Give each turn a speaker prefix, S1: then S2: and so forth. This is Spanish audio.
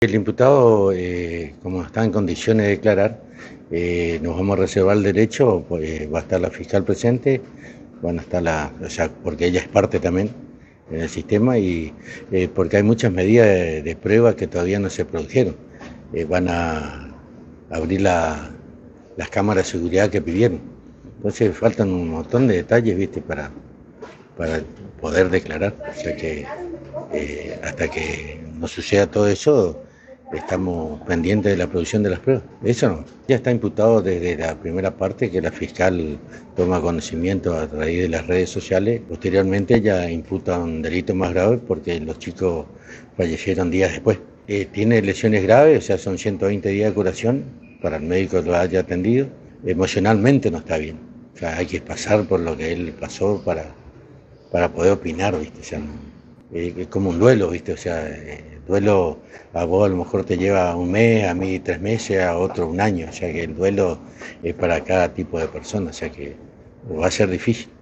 S1: El imputado, eh, como está en condiciones de declarar, eh, nos vamos a reservar el derecho, pues va a estar la fiscal presente, van a estar la, o sea, porque ella es parte también en el sistema y eh, porque hay muchas medidas de, prueba que todavía no se produjeron. van a abrir la, las cámaras de seguridad que pidieron. Entonces faltan un montón de detalles, viste, para, para poder declarar. O sea que hasta que no suceda todo eso, estamos pendientes de la producción de las pruebas. Eso no. Ya está imputado desde la primera parte que la fiscal toma conocimiento a través de las redes sociales. Posteriormente ya imputa un delito más grave porque los chicos fallecieron días después. Eh, tiene lesiones graves, o sea, son 120 días de curación para el médico que lo haya atendido. Emocionalmente no está bien. O sea, hay que pasar por lo que él pasó para, para poder opinar, ¿viste? O sea, eh, es como un duelo, ¿viste? O sea, eh, duelo a vos a lo mejor te lleva un mes, a mí tres meses, a otro un año, o sea que el duelo es para cada tipo de persona, o sea que va a ser difícil.